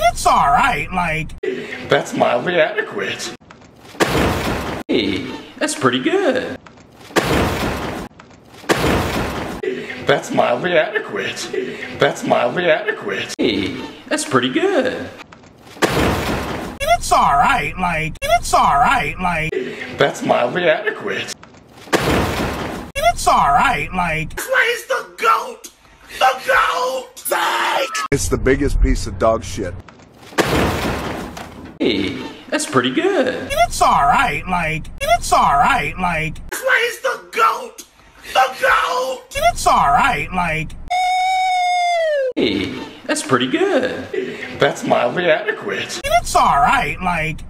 It's alright, like. That's mildly adequate. Hey, that's pretty good. That's mildly adequate. That's mildly adequate. Hey, that's pretty good. It's alright, like. It's alright, like. That's mildly adequate. It's alright, like. It's the biggest piece of dog shit. Hey, that's pretty good. It's alright, like. It's alright, like. Plays the goat! The goat! It's alright, like. Hey, that's pretty good. That's mildly adequate. It's alright, like.